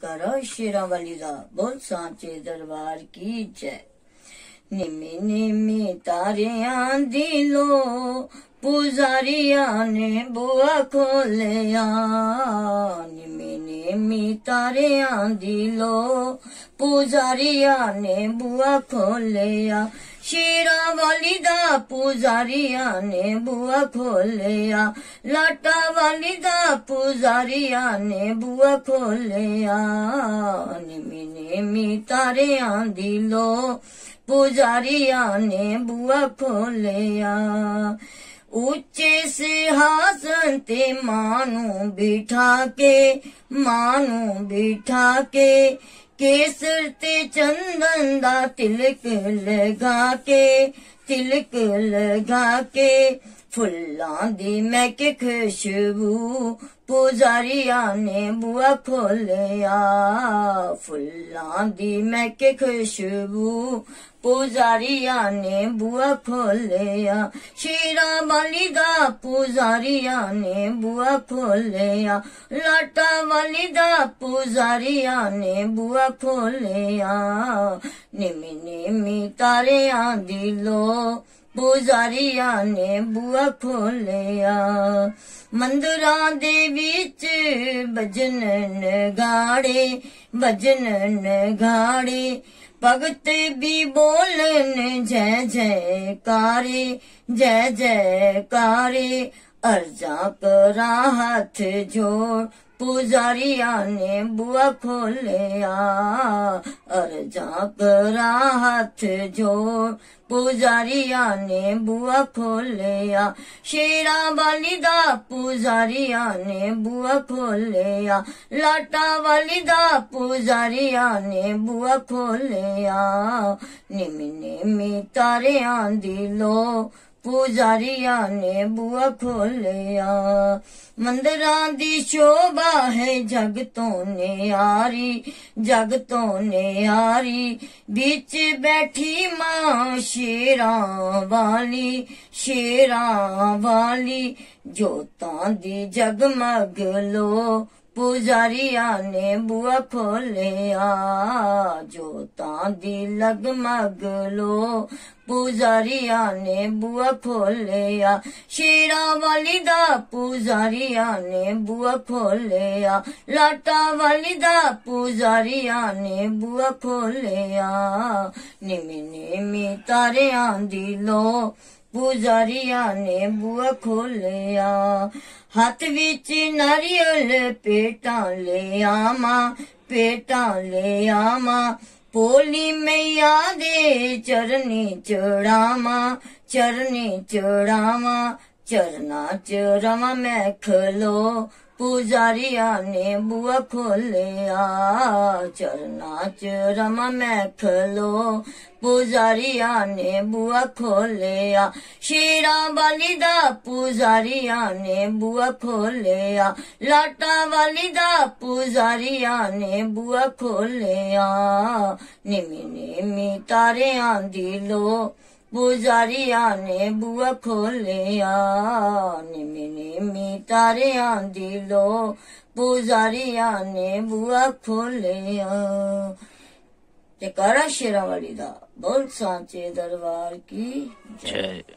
کر شیرا بول سانچ دربار کی جمی نیمی تارے آ پوجاریا نے بو کھو لیا نمی نم تارے آدی لو پوجاریا نے بو کھو لیا شیرا والی دجاریا نے بوا کھولیا لاٹا والی دجاریا نے بوا کھولیا لیا نی نے می تارے دلو پجاریا نے بوا کھولیا اچے سے ہاسن تے مانو بٹھا کے مانو بٹھا کے کیسر تے چندن دا تلک لگا کے تلک لگا کے फुल्लां मैं के खुशबू पुजारिया ने बुआ खोलिया फुल्लां मैं के खुशबू पुजारिया ने बुआ खोलिया शीरा वाली दा पुजारिया ने बुआ खोलिया लाटा वाली दा पुजारिया ने बुआ खोलिया निमी निमी तारे दी लो ਬੁਜ਼ਾਰੀਆਂ ਨੇ ਬੂਆ ਖੋਲਿਆ ਮੰਦਰਾਂ ਦੇ ਵਿੱਚ ਭਜਨ ਨਗਾੜੇ ਭਜਨ ਨਗਾੜੇ ਭਗਤ ਵੀ ਬੋਲਨ ਜੈ ਜੈ ਕਾਰੇ ਜੈ ਜੈ ਕਾਰੇ ارجا کر ہاتھ جوڑ پوجاری نے بوا کھولیا ارجا کر ہاتھ جوڑ پوجاری نے بوا کھولیا شیرا والی دا پوجاری نے بوا کھولیا لاٹا والی دا پوجاری نے بوا کھولیا نمنی میں تاریا لو پوجاریا نے بوا کھولیا بو دی شوبھا ہے جگ تو نیاری جگ تو نیاری بچ بیٹھی ماں شیراں والی شیراں والی جوتاں دی جگمگ لو ਪੁਜਾਰੀਆਂ ਨੇ ਬੂਆ ਖੋਲਿਆ ਤਾਂ ਦੀ ਲਗਮਗ ਲੋ ਪੁਜਾਰੀਆਂ ਨੇ ਬੂਆ ਖੋਲਿਆ ਸ਼ੇਰਾ ਵਾਲੀ ਦਾ ਪੁਜਾਰੀਆਂ ਨੇ ਬੂਆ ਖੋਲਿਆ ਲਾਟਾ ਵਾਲੀ ਦਾ ਪੁਜਾਰੀਆਂ ਨੇ ਬੂਆ ਖੋਲਿਆ ਨਿਮੇ ਨਿਮੇ ਤਾਰਿਆਂ ਦੀ ਲੋ ਪੁਜਾਰੀਆਂ ਨੇ ਬੂਆ ਖੋਲਿਆ ਹੱਥ ਵਿੱਚ ਨਾਰੀਅਲ ਪੇਟਾਂ ਲੈ ਮਾਂ ਪੇਟਾਂ ਲੈ ਮਾਂ ਪੋਲੀ ਮਈਆ ਦੇ ਚਰਨੀ ਚੜਾਵਾਂ ਚਰਨੀ ਚੜਾਵਾਂ ਚਰਨਾ ਚ ਰਵਾਂ ਮੈਂ ਖਲੋ ਪੁਜਾਰੀਆਂ ਨੇ ਬੂਆ ਖੋਲਿਆ ਚਰਨਾ ਚ ਰਮਾ ਮੈਂ ਖਲੋ ਪੁਜਾਰੀਆਂ ਨੇ ਬੂਆ ਖੋਲਿਆ ਸ਼ੀਰਾ ਵਾਲੀ ਦਾ ਪੁਜਾਰੀਆਂ ਨੇ ਬੂਆ ਖੋਲਿਆ ਲਾਟਾਂ ਵਾਲੀ ਦਾ ਪੁਜਾਰੀਆਂ ਨੇ ਬੂਆ ਖੋਲਿਆ ਨਿਮੀ ਨਿਮੀ ਤਾਰਿਆਂ ਦੀ ਲੋ پوجاری آنے بو کھولیا نم نمی تارے آ پوجاری آنے بو کھولیا کارا شیر وڑی دا بول سانچ دربار کی ج